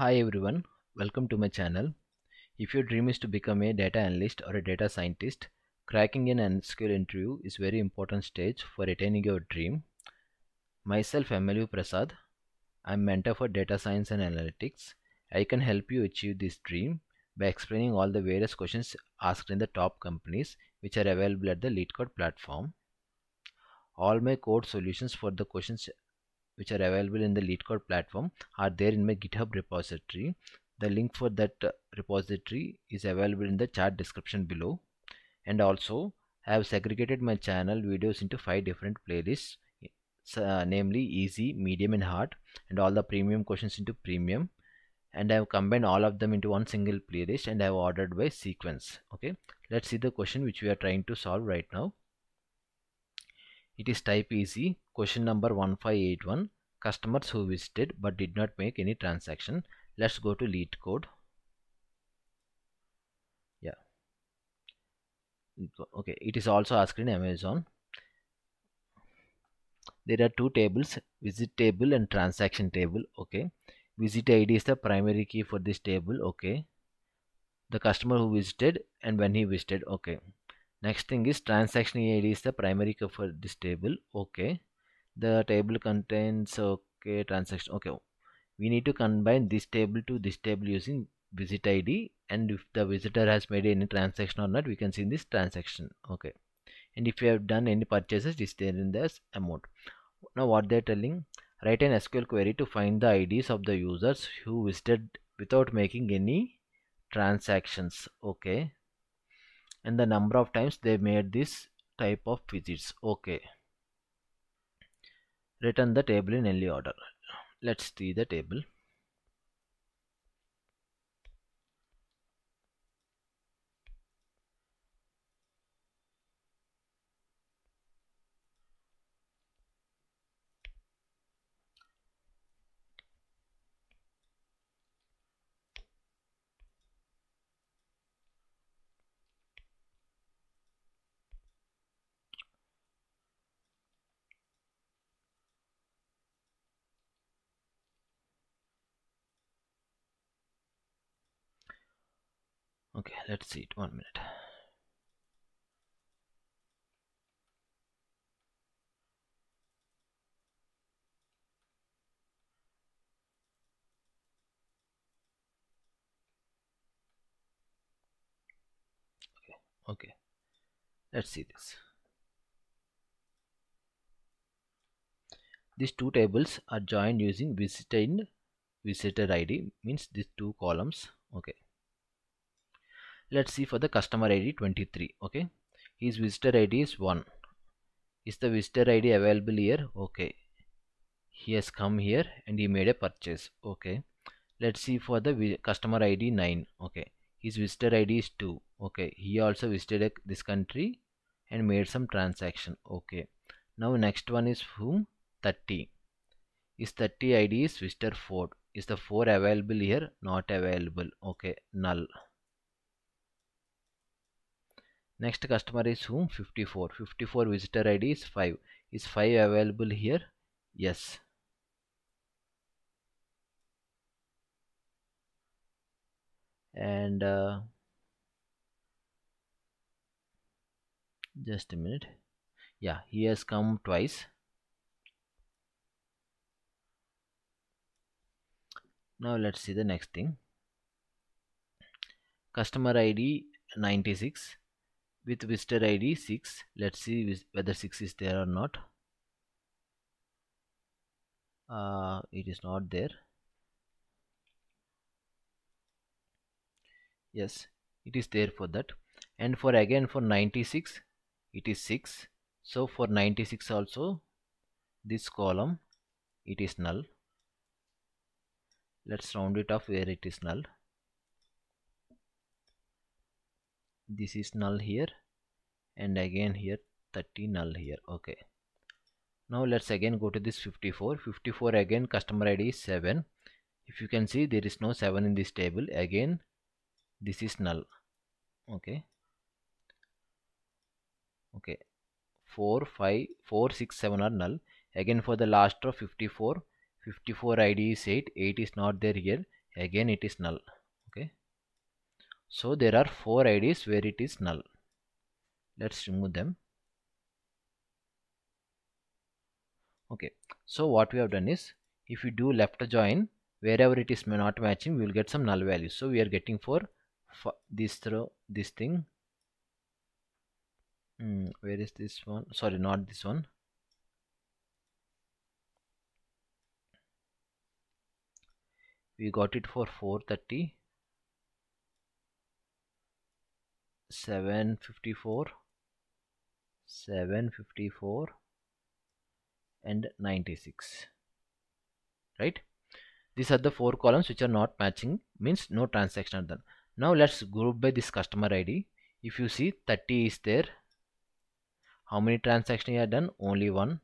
Hi everyone, welcome to my channel. If your dream is to become a data analyst or a data scientist, cracking an SQL interview is very important stage for attaining your dream. Myself MLV Prasad, I'm mentor for data science and analytics. I can help you achieve this dream by explaining all the various questions asked in the top companies which are available at the LeetCode platform. All my code solutions for the questions which are available in the LeetCode platform are there in my GitHub repository. The link for that uh, repository is available in the chat description below. And also, I have segregated my channel videos into five different playlists, uh, namely easy, medium, and hard, and all the premium questions into premium. And I have combined all of them into one single playlist and I have ordered by sequence. Okay, let's see the question which we are trying to solve right now. It is type easy. Question number 1581. Customers who visited but did not make any transaction. Let's go to LeetCode. Yeah. Okay. It is also asked in Amazon. There are two tables, visit table and transaction table. Okay. Visit ID is the primary key for this table. Okay. The customer who visited and when he visited. Okay next thing is transaction id is the primary key for this table. Okay. The table contains okay transaction okay. We need to combine this table to this table using visit id and if the visitor has made any transaction or not we can see in this transaction. Okay. And if you have done any purchases is there in this amount. Now what they're telling? Write an sql query to find the ids of the users who visited without making any transactions. Okay and the number of times they made this type of visits. Okay. Return the table in any order. Let's see the table okay let's see it. One minute. Okay okay. Let's see this. These two tables are joined using visitor in visitor id means these two columns. Okay let's see for the customer id 23 okay? His visitor id is 1 is the visitor id available here? Okay. He has come here and he made a purchase okay? Let's see for the customer id 9 okay? His visitor id is 2 okay? He also visited this country and made some transaction okay? Now next one is whom? 30 is 30 id is visitor 4 is the 4 available here? Not available okay? Null next customer is whom? 54 54 visitor id is 5 is 5 available here? Yes. And uh, just a minute. Yeah he has come twice. Now let's see the next thing. Customer id 96 with visitor id 6 let's see whether 6 is there or not. Uh, it is not there. Yes it is there for that. And for again for 96 it is 6 so for 96 also this column it is null. Let's round it off where it is null this is null here and again here 30 null here okay. Now let's again go to this 54 54 again customer id is 7 if you can see there is no 7 in this table. Again this is null okay. Okay 4 5 4 6 7 are null. Again for the last row 54 54 id is 8 8 is not there here. Again it is null so there are four IDs where it is null. Let's remove them. Okay. So what we have done is if we do left join wherever it is not matching we will get some null values so we are getting for, this throw this thing. Hmm, where is this one? Sorry not this one. We got it for 430 754 754 and 96 right? These are the four columns which are not matching means no transaction are done. Now let's group by this customer id if you see 30 is there how many transactions are done? Only one.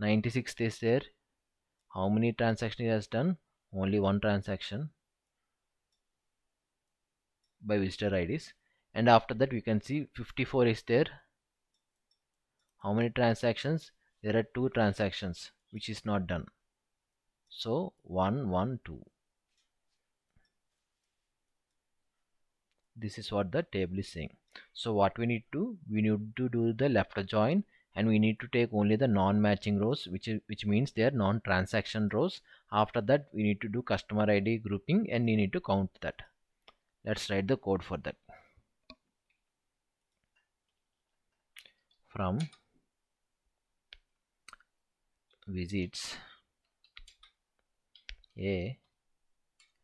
96 is there how many transactions has done? Only one transaction by visitor IDs and after that we can see 54 is there. How many transactions? There are two transactions which is not done. So 1 1 2 this is what the table is saying. So what we need to we need to do the left join and we need to take only the non-matching rows which is which means they are non-transaction rows. After that we need to do customer id grouping and we need to count that let's write the code for that. From visits a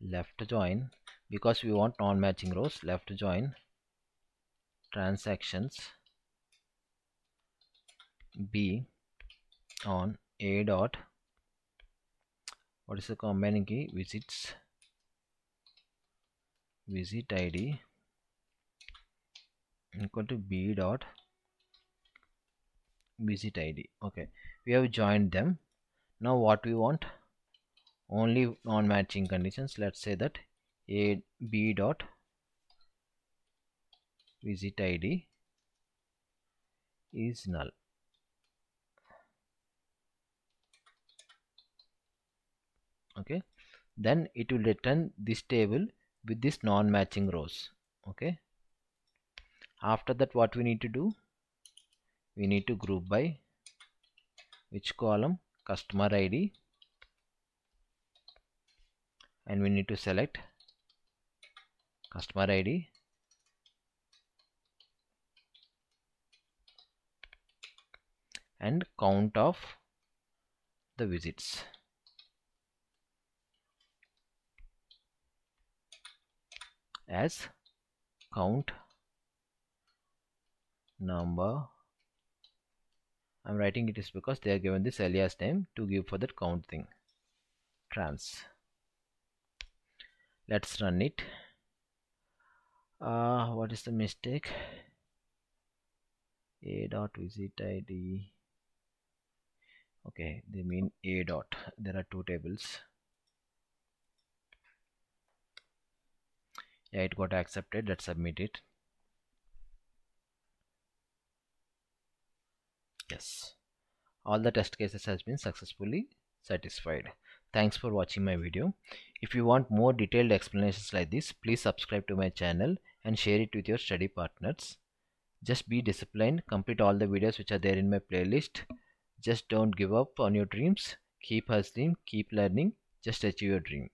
left join because we want non-matching rows left join transactions b on a dot what is the combining key? Visits visit id equal to b dot visit id okay we have joined them. Now what we want? Only non-matching conditions. Let's say that a b dot visit id is null. Okay then it will return this table with this non-matching rows okay? After that what we need to do? We need to group by which column? Customer id and we need to select customer ID and count of the visits as count number. I'm writing it is because they are given this alias name to give for that count thing trans. Let's run it. Uh, what is the mistake? A dot visit id okay they mean a dot. There are two tables yeah it got accepted let's submit it yes all the test cases has been successfully satisfied Thanks for watching my video. If you want more detailed explanations like this, please subscribe to my channel and share it with your study partners. Just be disciplined, complete all the videos which are there in my playlist. Just don't give up on your dreams. Keep hustling, keep learning, just achieve your dream.